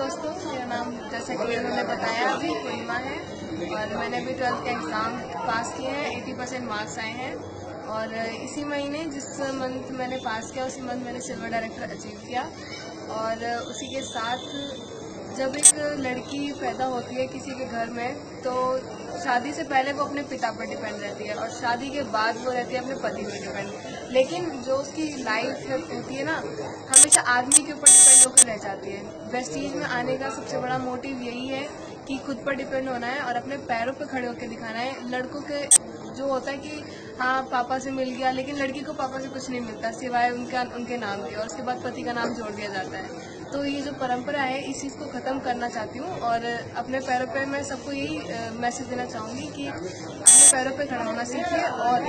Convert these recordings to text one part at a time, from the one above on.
दोस्तों, मेरा नाम जैसा कि उन्होंने बताया, अभी पूर्णिमा है और मैंने अभी ट्वेल्थ का एग्ज़ाम पास किया है, एटी परसेंट मार्क्स आए हैं और इसी महीने जिस मंथ मैंने पास किया, उसी मंथ मैंने सिल्वर डायरेक्टर अचीव किया और उसी के साथ जब एक लड़की पैदा होती है किसी के घर में तो शादी से पहले वो अपने पिता पर डिपेंड रहती है और शादी के बाद वो रहती है अपने पति पर डिपेंड लेकिन जो उसकी लाइफ होती है ना, हमेशा आदमी के ऊपर डिपेंड होकर रह जाती है. वेस्टीज में आने का सबसे बड़ा मोटिव यही है कि खुद पर डिपेंड होना है और अपने पैरों पर खड़े होकर दिखाना है. लड़कों के जो होता है कि हाँ पापा से मिल गया, लेकिन लड़की को पापा से कुछ नहीं मिलता, सिवाय उनका, उनके नाम के, और उसके बाद पति का नाम जोड़ दिया जाता है। तो ये जो परंपरा है, इस चीज़ को ख़त्म करना चाहती हूँ, और अपने पैरों पे मैं सबको यही मैसेज देना चाहूँगी कि अपने पैरों पे खड़ा होना सीखिए, और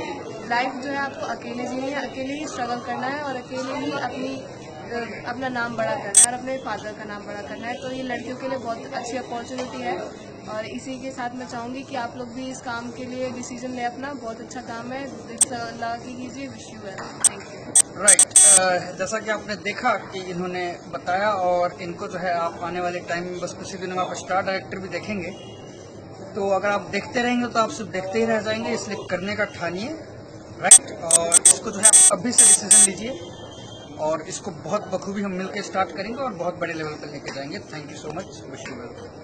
लाइफ जो है आपको अकेले जीनी है, अकेले ही स्ट्रगल करना है, और अकेले ही अपनी अपना नाम बड़ा करना है और अपने फादर का नाम बड़ा करना है। तो ये लड़कियों के लिए बहुत अच्छी अपॉर्चुनिटी है और इसी के साथ मैं चाहूँगी कि आप लोग भी इस काम के लिए डिसीज़न ले अपना। बहुत अच्छा काम है। अल्लाह की कीजिए। Wish you well thank you right जैसा कि आपने देखा कि इन्होंने बताया और इनको जो है आप आने वाले टाइम में बस कुछ दिनों में आप स्टार डायरेक्टर भी देखेंगे। तो अगर आप देखते रहेंगे तो आप सिर्फ़ देखते ही रह जाएँगे, इसलिए करने का ठानिए। राइट और इसको जो है आप अभी से डिसीज़न लीजिए। और इसको बहुत बखूबी हम मिलकर स्टार्ट करेंगे और बहुत बड़े लेवल पर लेके जाएँगे। Thank you so much wish you well